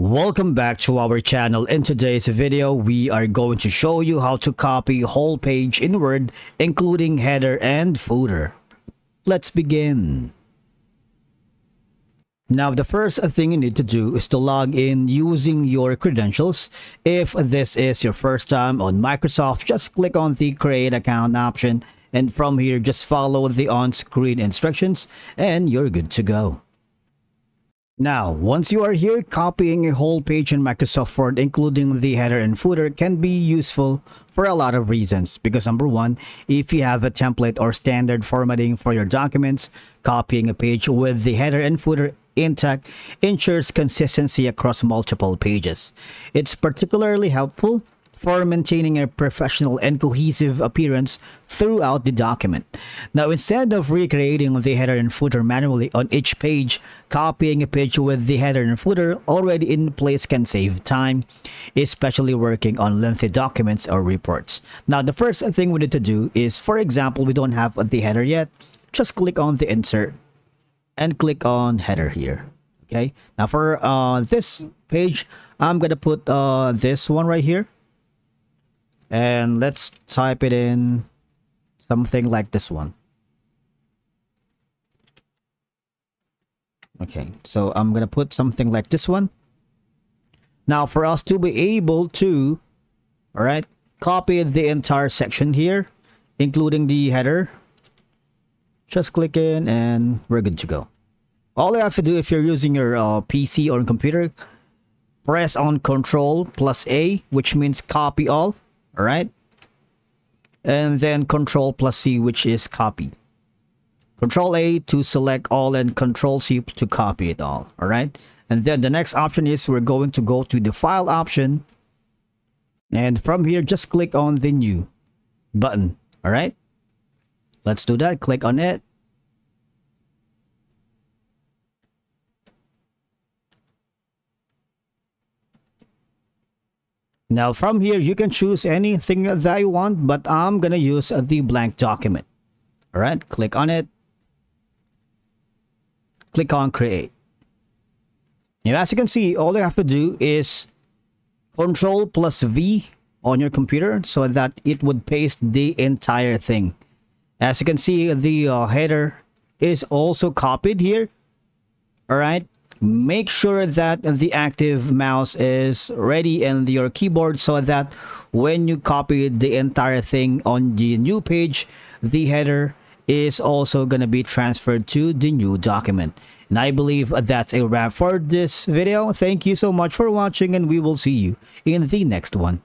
Welcome back to our channel. In today's video, we are going to show you how to copy whole page in Word, including header and footer. Let's begin. Now, the first thing you need to do is to log in using your credentials. If this is your first time on Microsoft, just click on the create account option and from here, just follow the on-screen instructions and you're good to go. Now, once you are here, copying a whole page in Microsoft Word, including the header and footer, can be useful for a lot of reasons. Because number one, if you have a template or standard formatting for your documents, copying a page with the header and footer intact ensures consistency across multiple pages. It's particularly helpful for maintaining a professional and cohesive appearance throughout the document. Now, instead of recreating the header and footer manually on each page, copying a page with the header and footer already in place can save time, especially working on lengthy documents or reports. Now, the first thing we need to do is, for example, we don't have the header yet, just click on the insert and click on header here. Okay, now for uh, this page, I'm gonna put uh, this one right here and let's type it in something like this one. Okay so i'm gonna put something like this one. Now for us to be able to all right copy the entire section here including the header just click in and we're good to go. All you have to do if you're using your uh, pc or computer press on control plus a which means copy all all right and then control plus c which is copy. Control a to select all and control c to copy it all. All right and then the next option is we're going to go to the file option. And from here just click on the new button. All right let's do that. Click on it Now from here, you can choose anything that you want, but I'm gonna use the blank document. All right, click on it. Click on create. Now as you can see, all you have to do is control plus V on your computer so that it would paste the entire thing. As you can see, the uh, header is also copied here. All right make sure that the active mouse is ready in your keyboard so that when you copy the entire thing on the new page the header is also going to be transferred to the new document. And i believe that's a wrap for this video. Thank you so much for watching and we will see you in the next one